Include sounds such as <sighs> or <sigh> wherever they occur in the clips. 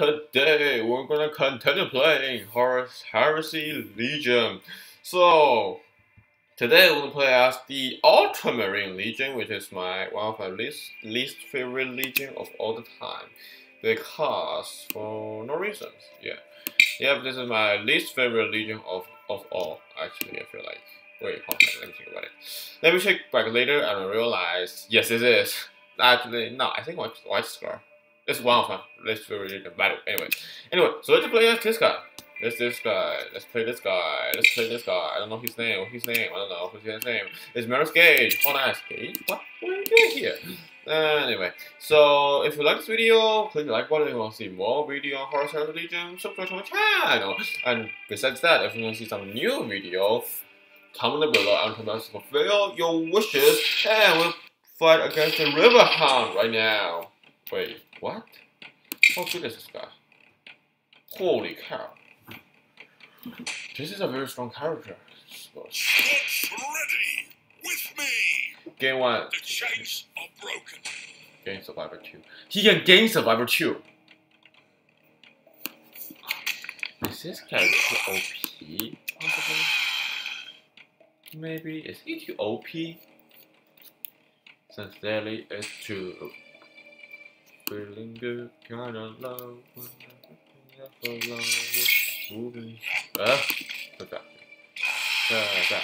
today we're gonna continue playing Horus Heresy Legion. So today we're gonna play as the Ultramarine Legion, which is my one of my least least favorite Legion of all the time. Because for no reasons. Yeah. Yep, this is my least favorite Legion of, of all, actually, I feel like. Wait, hold on, let me think about it. Let me check back later and I realize, yes it is. Actually, no, I think White, White Scar. It's one of my least favorite battle. Anyway, anyway, so let's play this guy. Let's this guy. Let's play this guy. Let's play this guy. I don't know his name. What's His name. I don't know who's his name. It's Marius Gage. Hold on, Gage. What? What are you doing here? Uh, anyway, so if you like this video, click the like button if you want to see more video on Heresy Legion, subscribe to my channel. And besides that, if you want to see some new video, comment below and comment to fulfill your wishes, and we'll fight against the River Hound right now. Wait, what? How good is this guy? Holy cow. This is a very strong character. Get ready with me. Game 1. The chains are broken. Gain Survivor 2. He can gain Survivor 2. Is this character OP? Possibly? Maybe. Is he too OP? Sincerely, it's true. Feeling good, kinda low. Moving. Ah, what's that?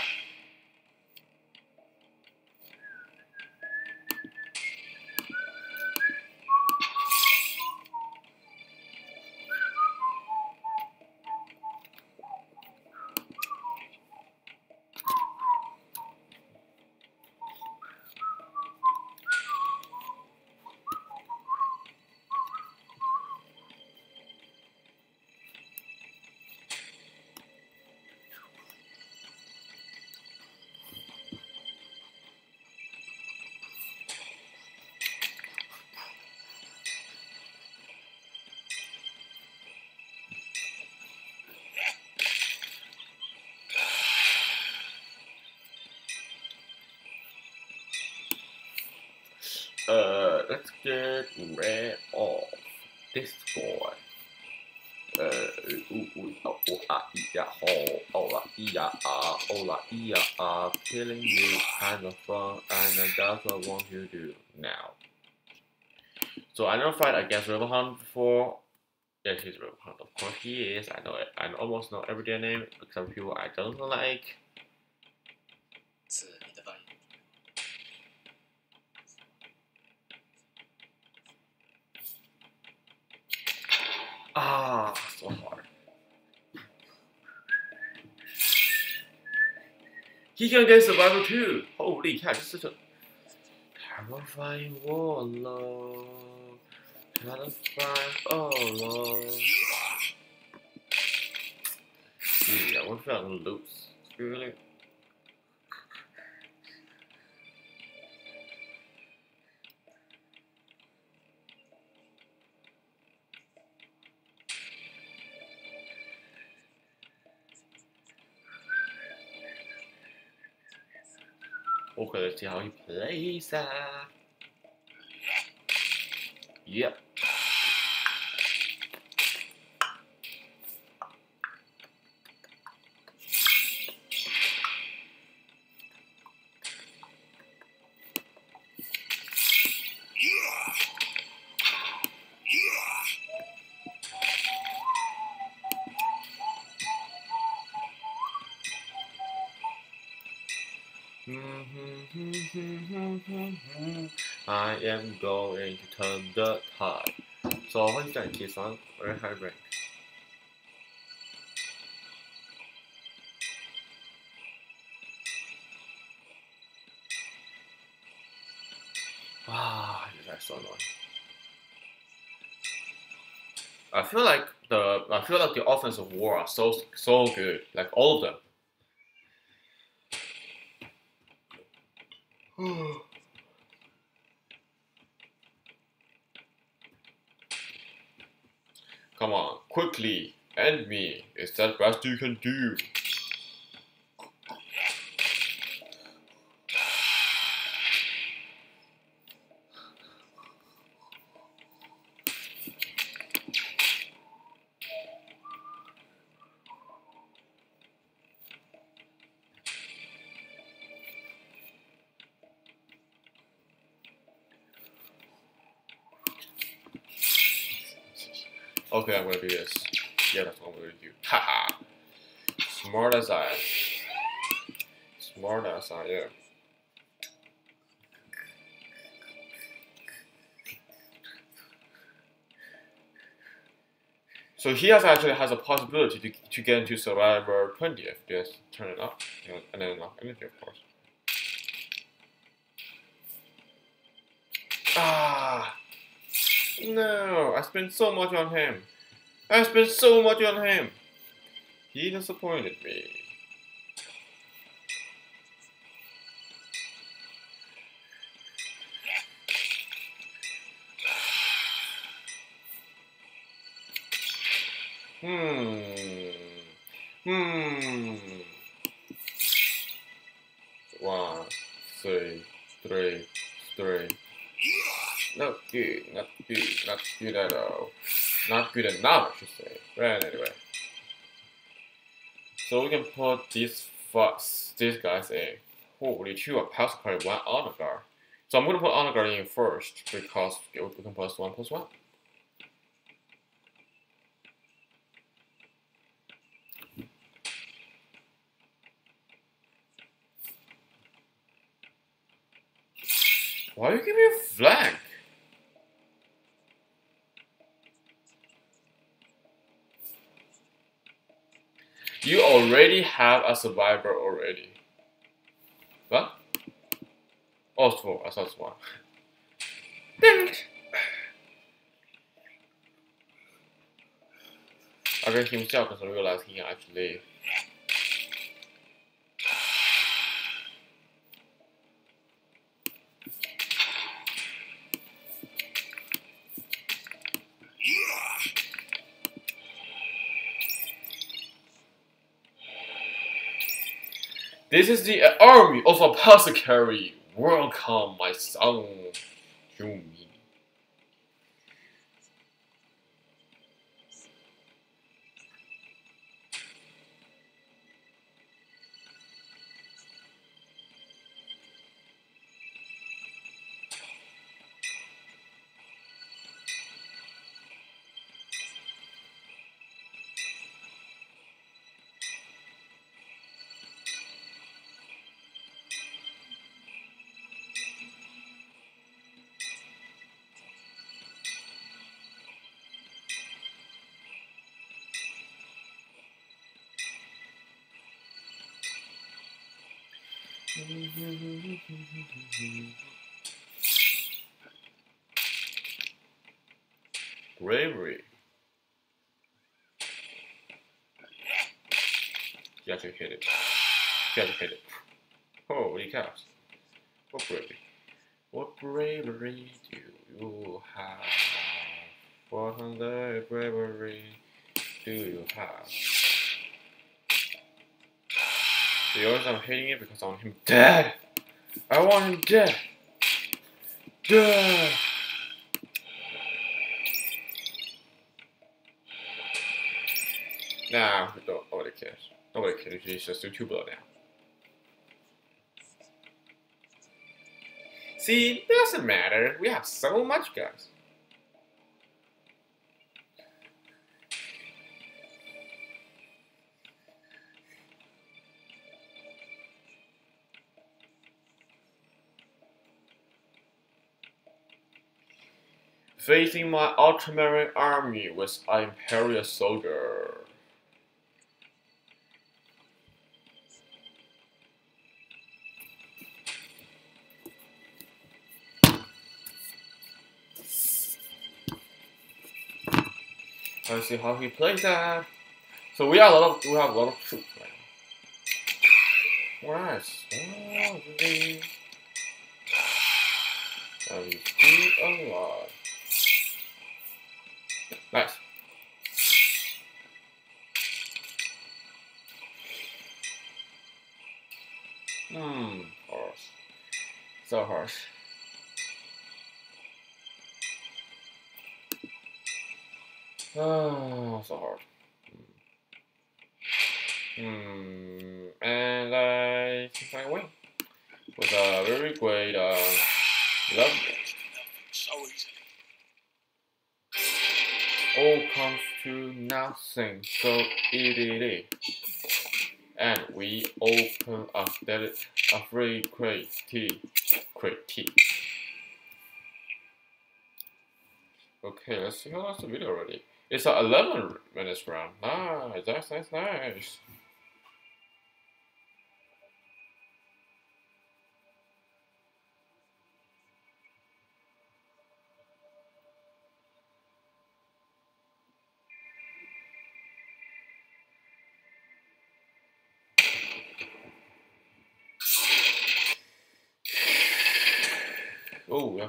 Uh, let's get rid of this boy. Uh, ooh, ooh, oh, oh, ah, yeah, oh, oh, ah, yeah, ah, killing you kind of fun, and that's what I want you to do now. So I never fight against Riverhound before. Yes, he's Riverhound. Of course he is. I know it. I almost know every their name except people I don't like. Ah, so hard. He can get survivor too. Holy cow, this is a terrifying warlord. Terrifying warlord. Yeah, we're loose. Really? Okay, let's see how he plays that. Yep. Mm-hmm. Mm-hmm. I am going to turn the tide. So I want to kiss on very high rank. Wow, ah, that's so annoying. I feel like the I feel like the offensive war are so so good, like all of them. <sighs> Come on, quickly, end me. Is that best you can do? Okay, I'm gonna do this. Yeah, that's what I'm gonna do. Smart as I. Smart as I am. So he has actually has a possibility to, to get into Survivor 20 if just turn it up, you know, and then unlock energy, of course. Ah, no! I spent so much on him. I spent so much on him. He disappointed me. Hmm. Hmm. One, three, three, three. Not good, not good, not good at all. Not good enough, I should say. Right, anyway. So we can put these fuss, these guys in. Holy two, a pass card, one guard. So I'm gonna put honor guard in first because we can plus one plus one. Why are you giving me a flag? You already have a survivor already. What? Oh, it's four. I thought it's one. It! I himself because I realized he actually This is the army of apothecary. Welcome, my son. Bravery. You actually hit it. You actually hit it. Holy cows. What bravery? What bravery do you have? What under bravery do you have? The only I'm hating it because I want him dead. I want him dead. Dead. Nah, nobody cares. Nobody cares. He's just do two blow now. See, it doesn't matter. We have so much guys. Facing my Ultramarine army with an Imperial soldier. Let's see how he plays that. So we have a lot of we have a lot of troops now. He's a lot. Nice. Hmm, harsh. So harsh. Oh, so hard. Hmm, and I think I win with a very great uh, love. All comes to nothing so easily. And we open del- a free critique. critique. Okay, let's see how long's the video already. It's at 11 minutes round. Nice, that's nice, nice. Oh. Uh,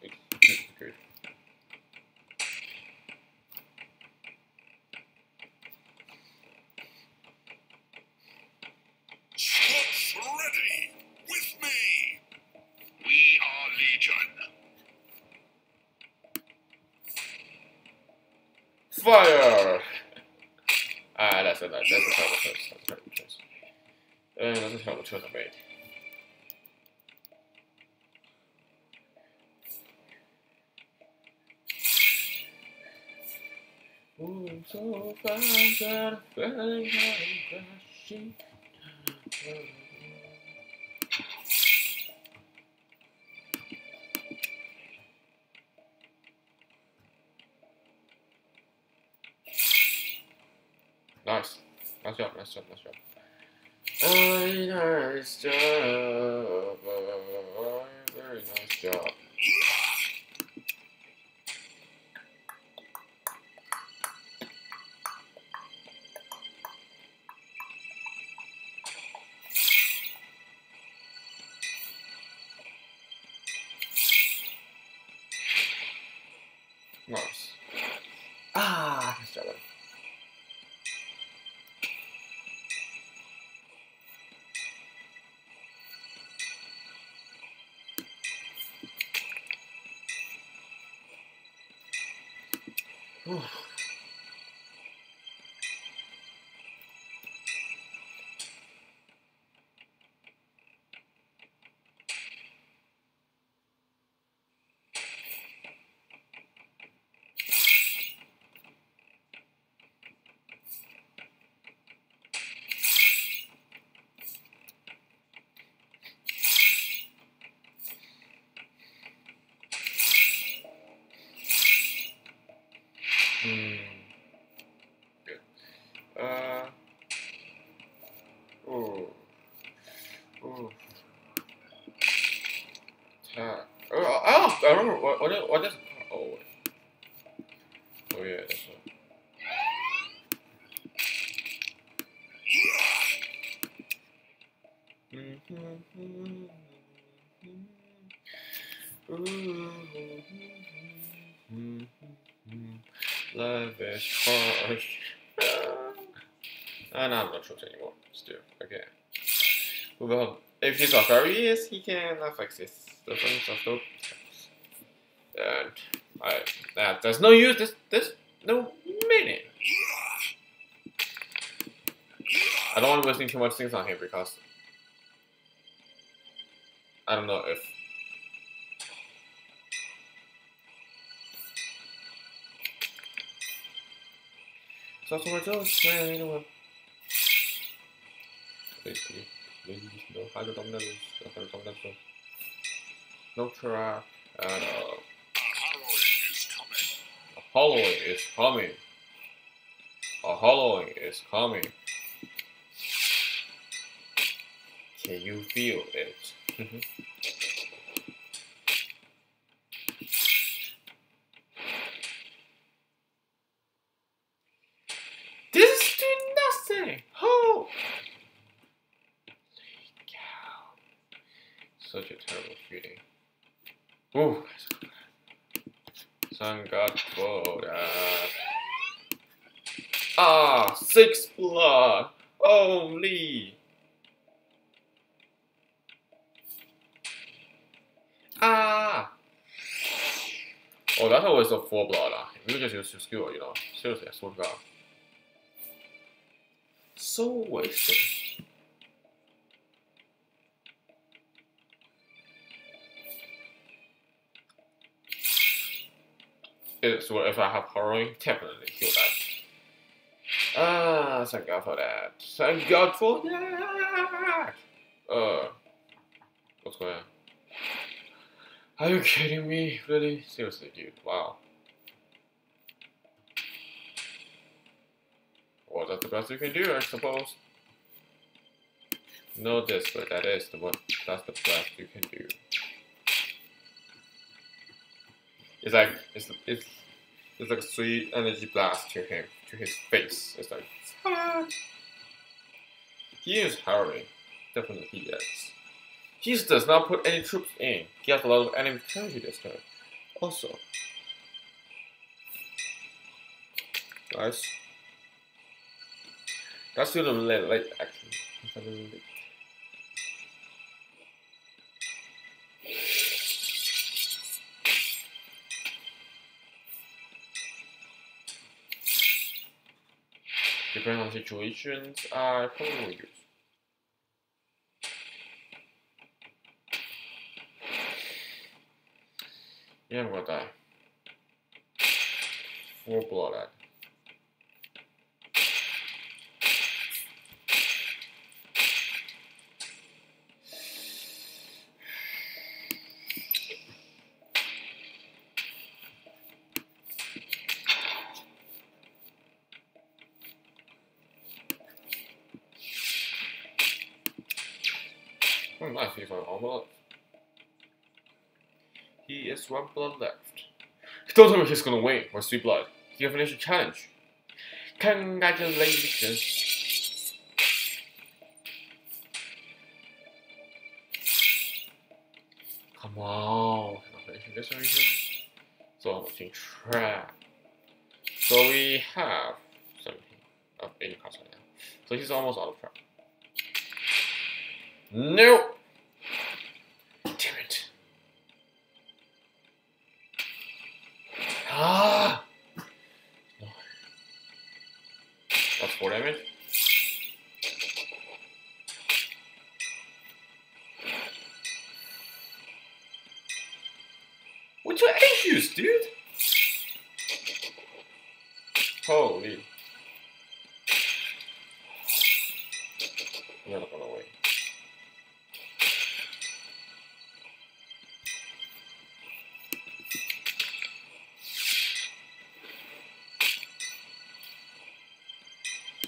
it's good. Squad's ready! With me! We are Legion. Fire! Ah, that's a nice, that's a terrible choice. That's a terrible choice. Uh, that's a terrible choice I made. Ooh, so fast that I'm. Nice. Nice job, nice job, nice job. Nice job. Very nice job. Nice. Ah, I remember. What, what, is- what is. Oh, wait. Oh, yeah, that's one. Life is harsh. Ah, no, I'm not sure anymore. Still, okay. Well, if he's where he is, he can affect his the things of those. And I, that there's no use. This, this, no meaning. I don't want to wasting too much things on him because I don't know if So towards us, man, anyone. Basically, maybe no hydro dominance, no hydro dominance, no trap, and uh, Harrowing is coming. a hollowing is coming. Can you feel it? Oh! Such a terrible feeling. Ooh, Thank God for. Ah, six blood only. Ah. Oh, that's always a four blood. Ah. You just use your skill, you know. Seriously, I swear to God. So wasted. Well, if I have harrowing, definitely kill that. Ah, thank God for that. Thank God for that. Uh, what's going on? Are you kidding me? Really? Seriously, dude. Wow. Well, that's the best you can do, I suppose. No this, but that is the one. That's the best you can do. It's like it's it's it's like a sweet energy blast to him to his face. It's like ah. he is hurrying. Definitely he is. He does not put any troops in. He has a lot of enemy territory this turn. Also. guys, That's still a little late actually. Depending on situations, I probably will use. Yeah, I'm gonna die. Four blood. He's on one blood. He is one blood left. Don't tell me he's gonna win or three blood. He can finish the challenge. Congratulations. Come on, not finishing this reason. So I'm looking trap. So we have 17 of 80 cards right now. So he's almost out of trap. Nope.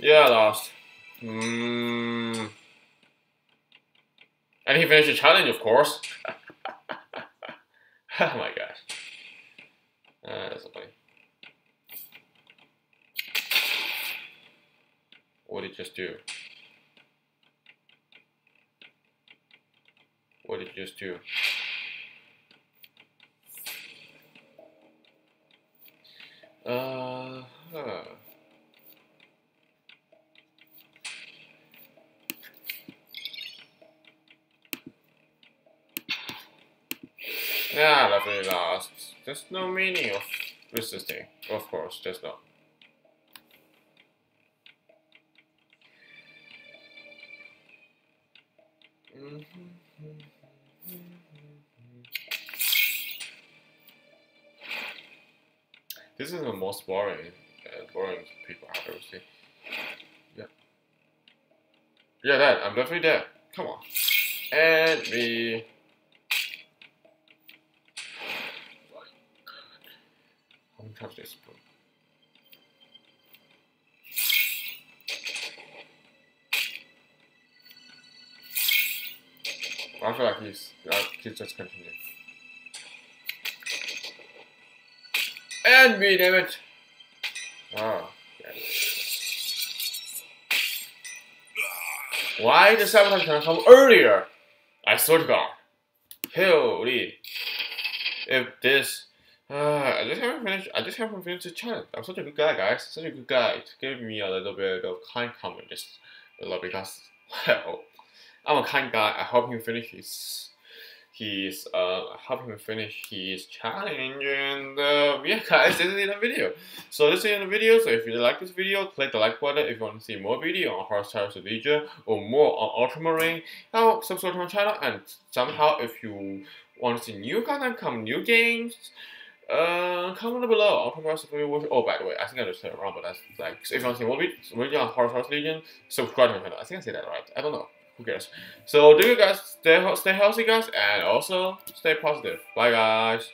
Yeah, I lost. Mm. And he finished the challenge, of course. <laughs> oh my gosh. Uh, that's so funny. What did he just do? What did he just do? Yeah, definitely lost. There's no meaning of resisting. Of course, there's not. This is the most boring, uh, boring people I've ever seen. Yeah. Yeah, that. I'm definitely dead. Come on. And me. Did I feel like he's, uh, he's just continuing. And me, damn it! Oh, yeah. Why the sabotage can come earlier? I swear to God. Holy. If this. Uh, I just haven't finished. I just haven't finished the challenge. I'm such a good guy, guys. Such a good guy. Give me a little bit of kind comment, just a little because, <laughs> well, I'm a kind guy. I help him finish his his uh I help him finish his challenge and uh, yeah guys this is in the video. So this is in the video, so if you like this video, click the like button if you want to see more video on Tires Legion or more on Ultramarine, now subscribe to my channel and somehow if you want to see new content come new games Uh, comment below. I'll come if you watch. Oh, by the way, I think I just said it wrong, but that's like if you want to see more videos on Horus Hearts Legion, subscribe to my channel. I think I said that right. I don't know. Who cares? So, do you guys stay stay healthy, guys, and also stay positive. Bye, guys.